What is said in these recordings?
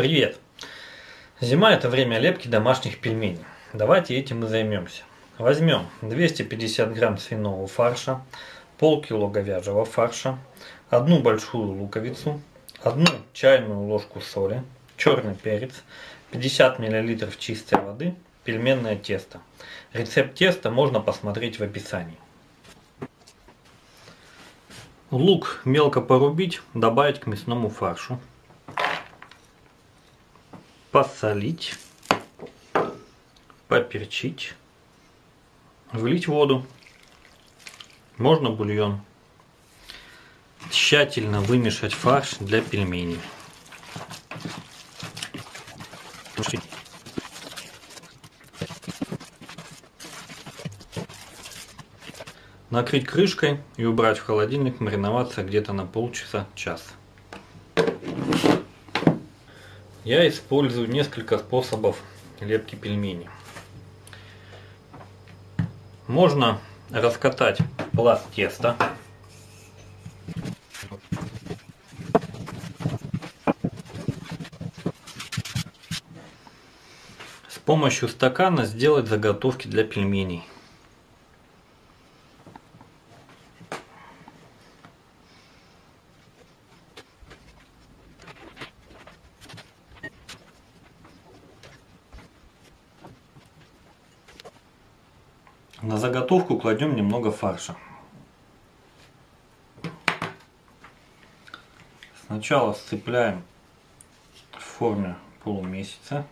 Привет! Зима это время лепки домашних пельменей. Давайте этим и займемся. Возьмем 250 грамм свиного фарша, полкило говяжьего фарша, одну большую луковицу, одну чайную ложку соли, черный перец, 50 мл чистой воды, пельменное тесто. Рецепт теста можно посмотреть в описании. Лук мелко порубить, добавить к мясному фаршу. Посолить. Поперчить. Влить воду. Можно бульон. Тщательно вымешать фарш для пельменей. Накрыть крышкой и убрать в холодильник мариноваться где-то на полчаса-час. Я использую несколько способов лепки пельменей. Можно раскатать пласт теста. С помощью стакана сделать заготовки для пельменей. На заготовку кладем немного фарша. Сначала сцепляем в форме полумесяца.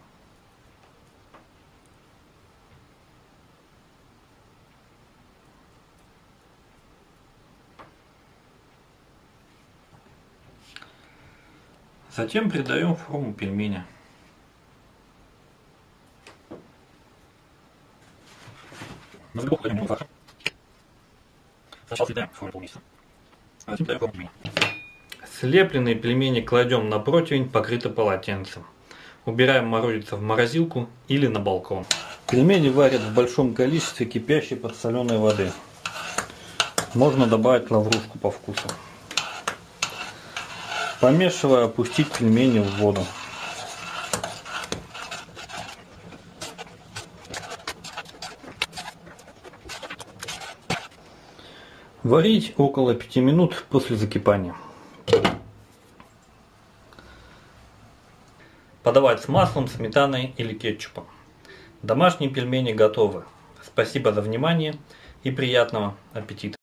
Затем придаем форму пельменя. На заготовку кладем фарша. Сначала съедаем форму полумесяца, а затем даем форму пельменя. Слепленные пельмени кладем на противень, покрытый полотенцем. Убираем морозиться в морозилку или на балкон. Пельмени варят в большом количестве кипящей подсоленой воды. Можно добавить лаврушку по вкусу. Помешивая, опустить пельмени в воду. Варить около 5 минут после закипания. Подавать с маслом, сметаной или кетчупом. Домашние пельмени готовы. Спасибо за внимание и приятного аппетита.